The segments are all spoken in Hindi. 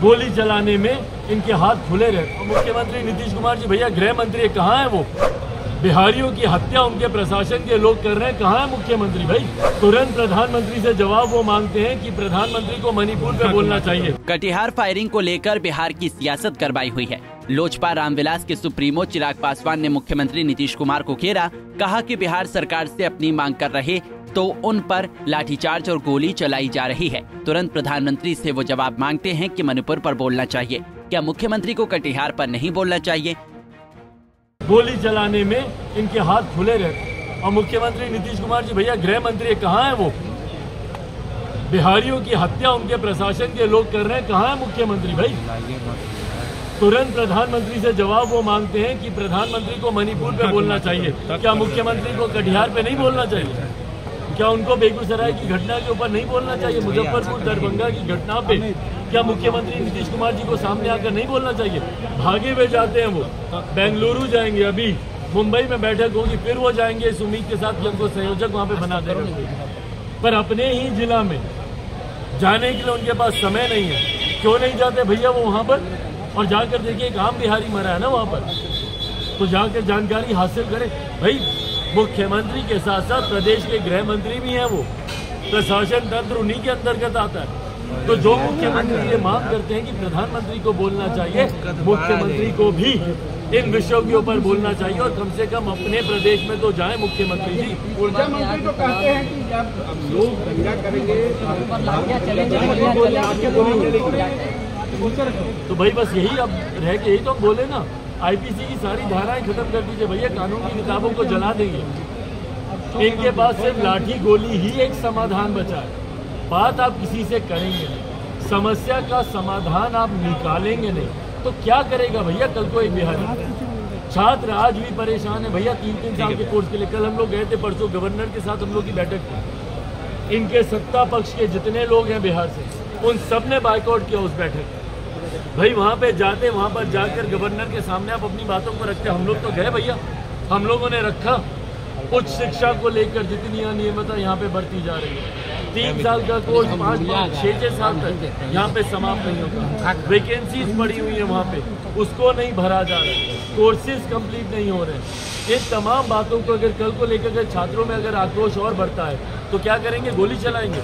गोली चलाने में इनके हाथ खुले रहे मुख्यमंत्री नीतीश कुमार जी, भैया गृह मंत्री कहाँ है वो? बिहारियों की हत्या उनके प्रशासन के लोग कर रहे हैं। कहाँ है मुख्यमंत्री भाई? तुरंत प्रधानमंत्री से जवाब वो मांगते हैं कि प्रधानमंत्री को मणिपुर में बोलना चाहिए। कटिहार फायरिंग को लेकर बिहार की सियासत करवाई हुई है। लोजपा रामविलास के सुप्रीमो चिराग पासवान ने मुख्यमंत्री नीतीश कुमार को घेरा, कहा कि बिहार सरकार से अपनी मांग कर रहे तो उन पर लाठीचार्ज और गोली चलाई जा रही है। तुरंत प्रधानमंत्री से वो जवाब मांगते हैं कि मणिपुर पर बोलना चाहिए। क्या मुख्यमंत्री को कटिहार पर नहीं बोलना चाहिए? गोली चलाने में इनके हाथ खुले रहे और मुख्यमंत्री नीतीश कुमार जी, भैया, गृह मंत्री कहाँ है वो? बिहारियों की हत्या उनके प्रशासन के लोग कर रहे हैं। कहाँ है मुख्यमंत्री भाई? तुरंत प्रधानमंत्री से जवाब वो मांगते हैं कि प्रधानमंत्री को मणिपुर पे बोलना चाहिए। क्या मुख्यमंत्री को कटिहार पे नहीं बोलना चाहिए? क्या उनको बेगूसराय की घटना के ऊपर नहीं बोलना चाहिए? मुजफ्फरपुर दरभंगा की घटना पे क्या मुख्यमंत्री नीतीश कुमार जी को सामने आकर नहीं बोलना चाहिए? भागे हुए जाते हैं वो। बेंगलुरु जाएँगे अभी। मुंबई में बैठक होगी फिर वो जाएँगे। इस उम्मीद के साथ कि उनको संयोजक वहाँ पे बना देंगे पर अपने ही जिला में जाने के लिए उनके पास समय नहीं है। क्यों नहीं जाते भैया वो वहाँ पर? और जाकर देखिए एक आम बिहारी मरा है ना वहाँ पर। तो जाकर जानकारी हासिल करें। भाई मुख्यमंत्री के साथ साथ प्रदेश के गृह मंत्री भी हैं वो। प्रशासन तंत्र उन्हीं के अंतर्गत आता है। तो जो मुख्यमंत्री ये मांग करते हैं कि प्रधानमंत्री को बोलना चाहिए मुख्यमंत्री को भी इन विषयों के ऊपर बोलना चाहिए और कम से कम अपने प्रदेश में तो जाए मुख्यमंत्री जी। ऊर्जा मंत्री तो कहते हैं कि जब लोग दंगा करेंगे तो भाई बस यही अब रह के यही तो बोले ना। आईपीसी की सारी धाराएँ खत्म कर दीजिए भैया कानून की किताबों को जला देंगे। इनके पास सिर्फ़ लाठी गोली ही एक समाधान बचा है। बात आप किसी से करेंगे नहीं। समस्या का समाधान आप निकालेंगे नहीं। तो क्या करेगा भैया? कल को एक बिहारी। छात्र आज भी परेशान है। भैया तीन तीन साल के कोर्स के लिए कल हम लोग गए थे परसों गवर्नर के साथ हम लोग की बैठक थी। इनके सत्ता पक्ष के जितने लोग हैं बिहार से उन सबने बाइकआउट किया उस बैठक भाई वहाँ पे जाते वहाँ पर जाकर गवर्नर के सामने आप अपनी बातों को रखते हम लोग तो गए भैया। हम लोगों ने रखा। उच्च शिक्षा को लेकर जितनी अनियमितता यहाँ पे बढ़ती जा रही है। तीन साल का कोर्स पाँच पाँच छः छः साल तक यहाँ पे समाप्त नहीं होता। वैकेंसीज पड़ी हुई है वहाँ पे। उसको नहीं भरा जा रहा है। कोर्सेज कंप्लीट नहीं हो रहे इन तमाम बातों को अगर कल को लेकर के छात्रों में अगर आक्रोश और बढ़ता है तो क्या करेंगे? गोली चलाएँगे।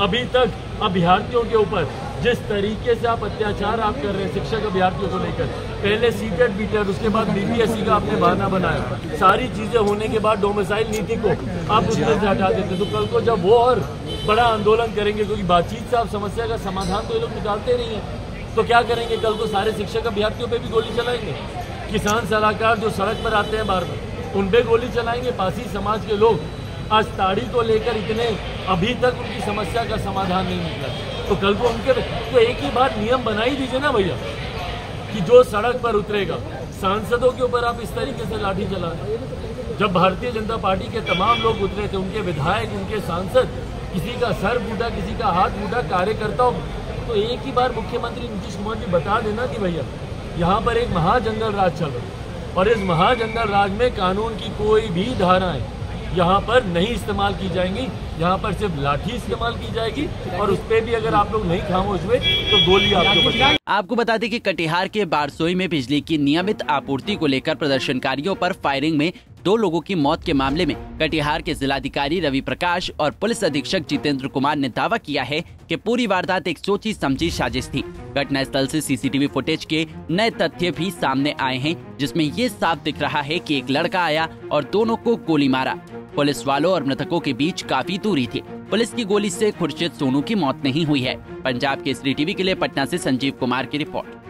अभी तक अभ्यर्थियों के ऊपर जिस तरीके से आप अत्याचार आप कर रहे हैं, शिक्षक अभ्यर्थियों को लेकर। पहले सीटेड बीटेड उसके बाद बीपीएससी का आपने बहाना बनाया। सारी चीज़ें होने के बाद डोमिसाइल नीति को आप उसमें से हटा देते तो कल को जब वो और बड़ा आंदोलन करेंगे, क्योंकि बातचीत से आप समस्या का समाधान तो ये लोग निकालते नहीं है तो क्या करेंगे? कल को सारे शिक्षक अभ्यर्थियों पर भी गोली चलाएँगे। किसान सलाहकार जो सड़क पर आते हैं बार बार उन पर गोली चलाएँगे। पासी समाज के लोग आज ताड़ी को लेकर इतने अभी तक उनकी समस्या का समाधान नहीं निकला। तो कल को उनके तो एक ही बात नियम बना ही दीजिए ना भैया, कि जो सड़क पर उतरेगा, सांसदों के ऊपर आप इस तरीके से लाठी चला जब भारतीय जनता पार्टी के तमाम लोग उतरे थे, उनके विधायक, उनके सांसद, किसी का सर बूटा, किसी का हाथ बूटा कार्यकर्ता तो एक ही बार मुख्यमंत्री नीतीश कुमार जी बता देना कि भैया, यहाँ पर एक महाजंगल राज चल रहा और इस महाजंगल राज में कानून की कोई भी धाराएँ यहाँ पर नहीं इस्तेमाल की जाएँगी। यहाँ पर सिर्फ़ लाठी इस्तेमाल की जाएगी और उस पर भी अगर आप लोग नहीं खामोश हुए तो गोली आपको लोग आपको बता दें कि कटिहार के बारसोई में बिजली की नियमित आपूर्ति को लेकर प्रदर्शनकारियों पर फायरिंग में दो लोगों की मौत के मामले में कटिहार के जिलाधिकारी रवि प्रकाश और पुलिस अधीक्षक जितेंद्र कुमार ने दावा किया है कि पूरी वारदात एक सोची समझी साजिश थी। घटना स्थल से सीसीटीवी फुटेज के नए तथ्य भी सामने आए हैं, जिसमें ये साफ़ दिख रहा है कि एक लड़का आया और दोनों को गोली मारा। पुलिस वालों और मृतकों के बीच काफ़ी दूरी थी। पुलिस की गोली से खुर्शीद सोनू की मौत नहीं हुई है। पंजाब के टीवी के लिए पटना से संजीव कुमार की रिपोर्ट।